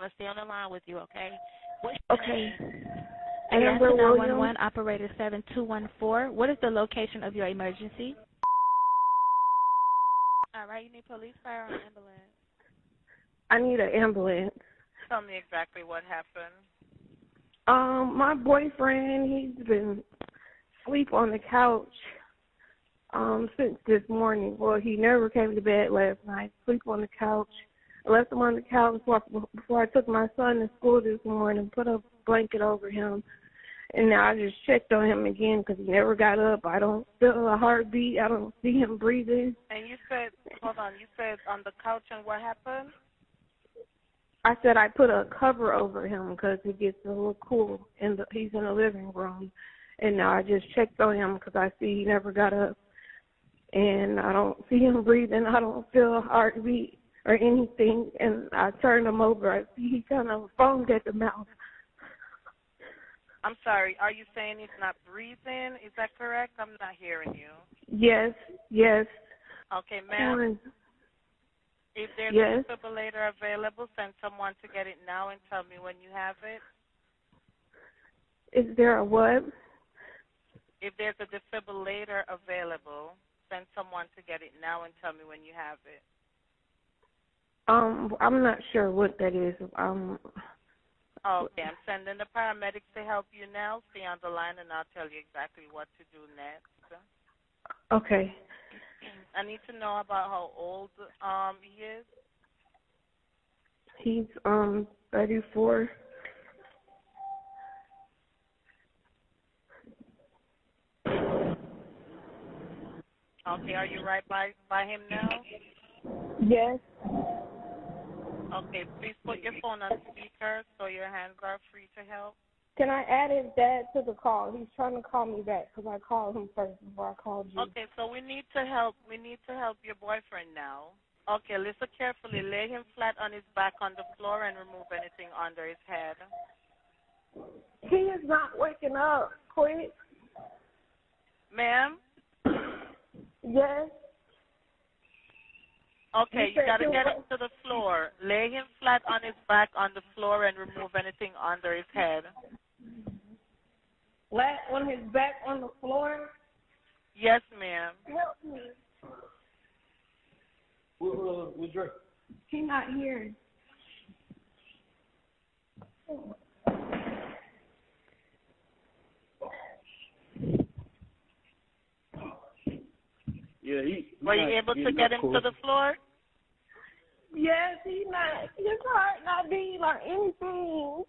gonna stay on the line with you, okay? What's Okay. Amber 911 operator 7214. What is the location of your emergency? All right, you need police, fire, or ambulance? I need an ambulance. Tell me exactly what happened. Um, my boyfriend, he's been sleep on the couch um since this morning. Well, he never came to bed last night. Sleep on the couch. I left him on the couch before, before I took my son to school this morning. And put a blanket over him, and now I just checked on him again because he never got up. I don't feel a heartbeat. I don't see him breathing. And you said, hold on, you said on the couch, and what happened? I said I put a cover over him because it gets a little cool, and he's in the living room. And now I just checked on him because I see he never got up, and I don't see him breathing. I don't feel a heartbeat or anything. And I turned him over. I see he kind of foamed at the mouth. I'm sorry. Are you saying he's not breathing? Is that correct? I'm not hearing you. Yes, yes. Okay, ma'am. If there's Yes. a defibrillator available, send someone to get it now and tell me when you have it. Is there a what? If there's a defibrillator available, send someone to get it now and tell me when you have it. Um, I'm not sure what that is. Um, Okay, I'm sending the paramedics to help you now. Stay on the line and I'll tell you exactly what to do next. okay. I need to know about how old um he is. He's um 34. Okay, are you right by by him now? Yes. Okay, please put your phone on speaker so your hands are free to help. Can I add his dad to the call? He's trying to call me back because I called him first before I called you. Okay, so we need to help. We need to help your boyfriend now. Okay, listen carefully. Lay him flat on his back on the floor and remove anything under his head. He is not waking up. Quick. Ma'am? Yes. Okay, You you gotta get him to the floor. Lay him flat on his back on the floor and remove anything under his head. Flat on his back on the floor. Yes, ma'am. Help me. What, what Drake? He not here. Yeah, he. he Were you not able to getting get up, him to the floor? Yes, he not. His heart not beating or anything.